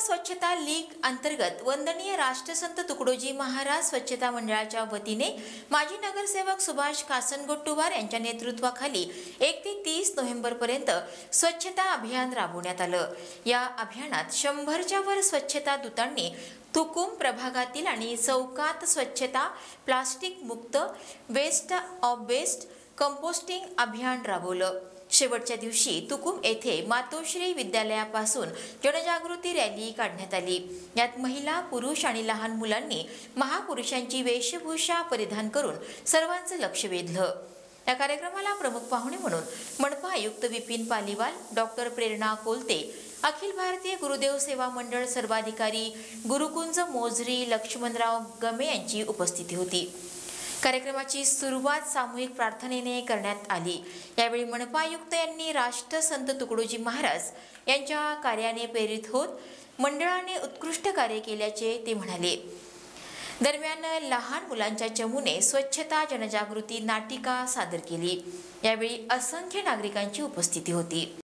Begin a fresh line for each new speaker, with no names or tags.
स्वच्छता लीग अंतर्गत वंदनीय राष्ट्रसंत तुकडोजी महाराज स्वच्छता मंडळाच्या वतीने माजी नगरसेवक सुभाष कासनगोट्टुवार यांच्या नेतृत्वाखाली एक ते तीस नोव्हेंबरपर्यंत स्वच्छता अभियान राबवण्यात आलं. या अभियानात शंभरच्या वर स्वच्छता दूतांनी तुकुम प्रभागातील आणि चौकात स्वच्छता प्लास्टिक मुक्त वेस्ट ऑफ वेस्ट कंपोस्टिंग अभियान राबवलं. शेवटच्या दिवशी तुकुम येथे मातोश्री विद्यालयापासून जनजागृती रॅली काढण्यात आली. यात महिला पुरुष आणि लहान मुलांनी महापुरुषांची वेशभूषा परिधान करून सर्वांचं लक्ष वेधलं. या कार्यक्रमाला प्रमुख पाहुणे म्हणून मनपा आयुक्त विपिन पालिवाल डॉक्टर प्रेरणा कोलते अखिल भारतीय गुरुदेव सेवा मंडळ सर्वाधिकारी गुरुकुंज मोजरी लक्ष्मणराव गमे यांची उपस्थिती होती. कार्यक्रमाची सुरुवात सामूहिक प्रार्थनेने करण्यात आली. यावेळी मनपायुक्त यांनी राष्ट्रसंत तुकडोजी महाराज यांच्या कार्याने प्रेरित होत मंडळाने उत्कृष्ट कार्य केल्याचे ते म्हणाले. दरम्यान लहान मुलांच्या चमूने स्वच्छता जनजागृती नाटिका सादर केली. यावेळी असंख्य नागरिकांची उपस्थिती होती.